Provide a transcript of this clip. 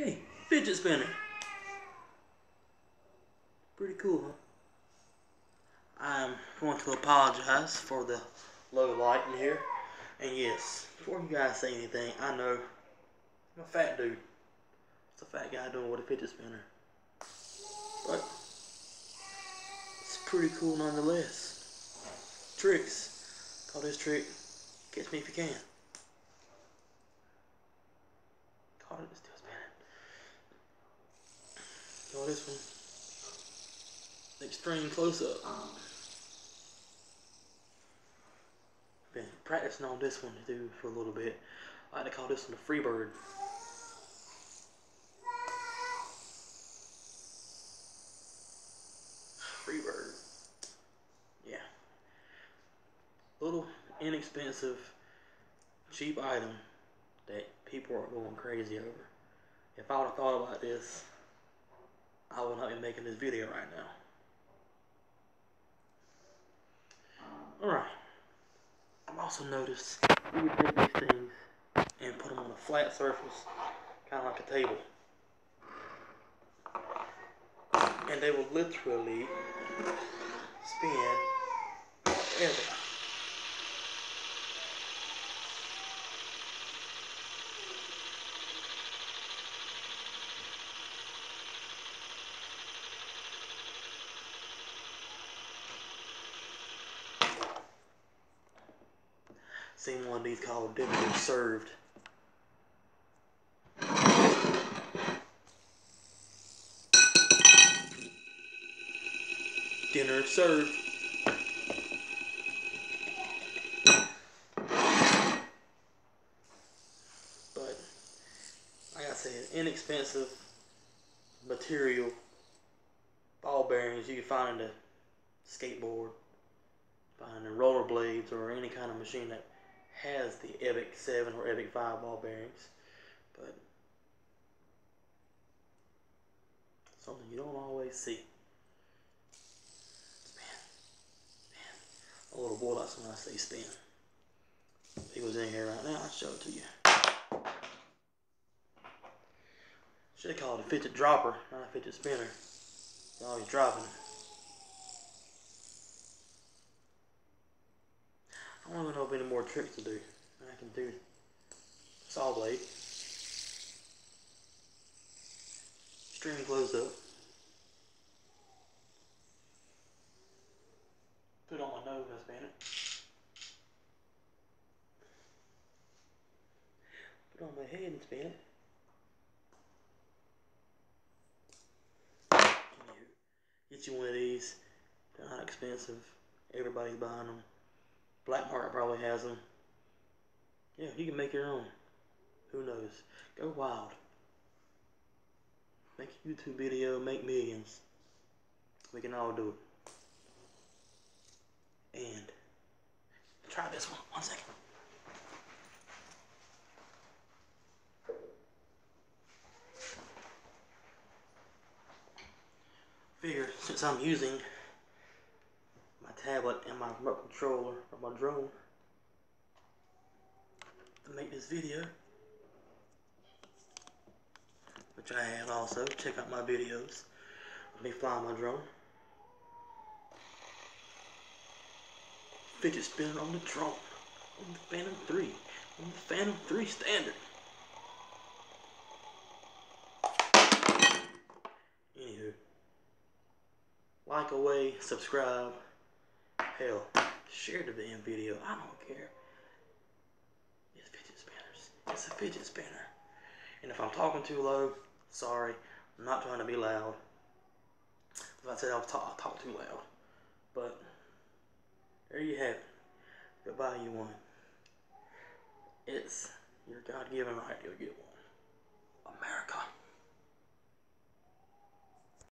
Okay, fidget spinner. Pretty cool, huh? I'm going to apologize for the low light in here. And yes, before you guys say anything, I know I'm a fat dude. It's a fat guy doing with a fidget spinner. But it's pretty cool nonetheless. Tricks. Call this trick Catch Me If You Can. Call it still Call this one extreme close up. Been practicing on this one too for a little bit. I like to call this one bird. Free bird. Yeah. Little inexpensive, cheap item that people are going crazy over. If I would have thought about this, I would not be making this video right now. Alright. I've also noticed you can take these things and put them on a flat surface, kind of like a table. And they will literally spin forever. Seen one of these called dinner served. Dinner served. But, like I said, inexpensive material ball bearings you can find in a skateboard, find in rollerblades, or any kind of machine that has the ABEC 7 or ABEC 5 ball bearings, but something you don't always see. A little boy likes when I say spin. If he was in here right now, I'd show it to you. Should have called it a fidget dropper, not a fidget spinner. He's always dropping it. I don't know of any more tricks to do. I can do saw blade. String closed up. Put on my nose and it. Put on my head and it. Get you one of these. They're not expensive. Everybody's buying them. Black Market probably has them. Yeah, you can make your own. Who knows? Go wild. Make a YouTube video, make millions. We can all do it. And try this one. One second. Figure since I'm using my tablet and my remote controller or my drone to make this video. Which I have also. Check out my videos. Of me flying my drone. Fidget spinning on the drone. On the Phantom 3 on the Phantom 3 standard. Like away subscribe Hell, share the damn video. I don't care. It's fidget spinners. It's a fidget spinner. And if I'm talking too low, sorry. I'm not trying to be loud. If I said I'll talk, I'll talk too loud. But there you have it. Goodbye, you one. It's your God-given right to get one. America.